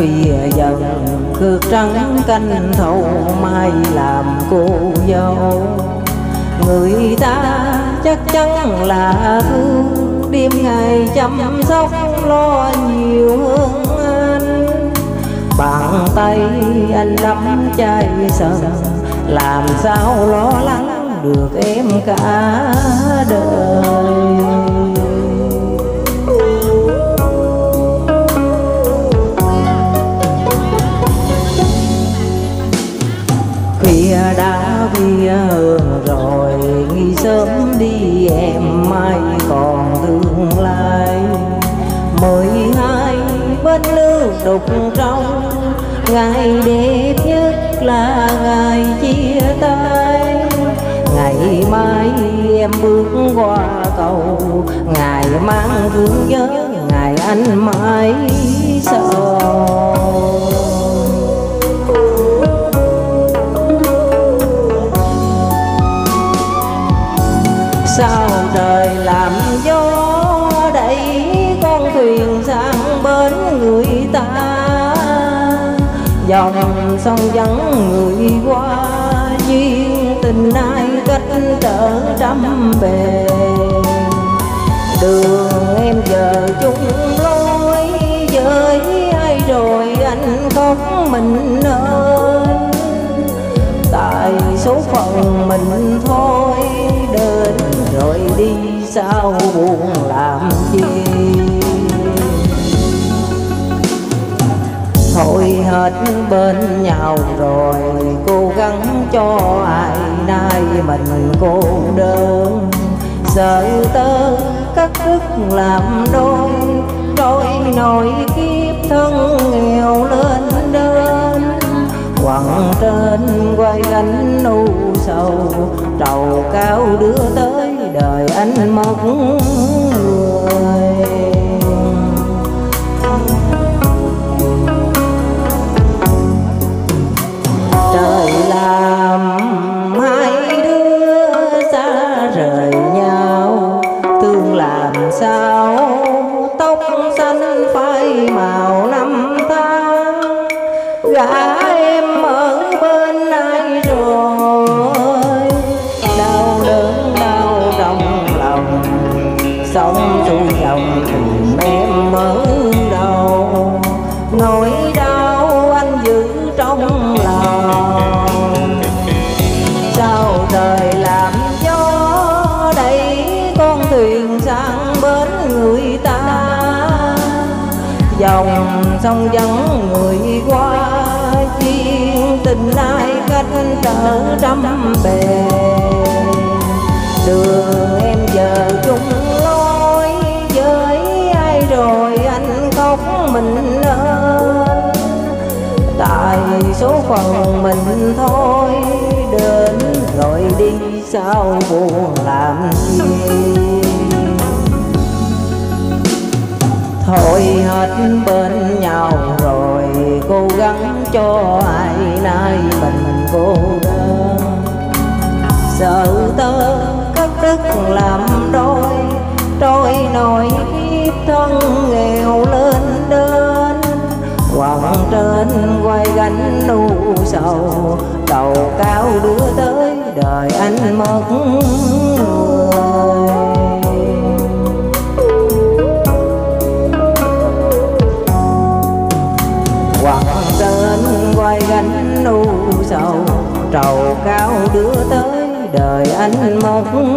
ánh khuya dần cược trắng canh thâu mai làm cô dâu. Người ta chắc chắn là thương đêm ngày chăm sóc lo nhiều hơn. Anh bàn tay anh nắm chai sần, làm sao lo lắng được em cả đời. Đã bia hơn rồi nghi sớm đi em, mai còn tương lai. Mười hai bên lưu đục trong ngày đẹp nhất là ngày chia tay. Ngày mai em bước qua cầu, ngày mang thương nhớ, ngày anh mãi sầu trời làm gió đẩy con thuyền sang bến người ta. Dòng sông vắng người qua, duyên tình ai cách trở trăm bề. Đường em giờ chung lối với ai rồi anh khóc mình ơi tại số phận mình thôi đi sao buồn làm chi? Thôi hết bên nhau rồi, cố gắng cho ai nay mình cô đơn. Sợ tơ cắt đứt làm đôi đôi nỗi kiếp thân nghèo lên đơn quặng trên quay gánh u sầu, trầu cao đưa tới đời anh mất người trời làm hai đứa xa rời nhau thương làm sao sông dẫn người qua duyên tình lai cách trở trăm bề đường em giờ chung lối với ai rồi anh khóc mình ơi tại số phận mình thôi, đến rồi đi sao buồn làm gì? Thôi hết bên cho ai nay mình cô đơn. Sợ tơ cất đứt làm đôi trôi nổi kiếp thân nghèo lên đơn, hoàng trên quay gánh nu sầu đầu cao đưa tới đời anh mất. Sầu. Trầu cao đưa tới đời anh mong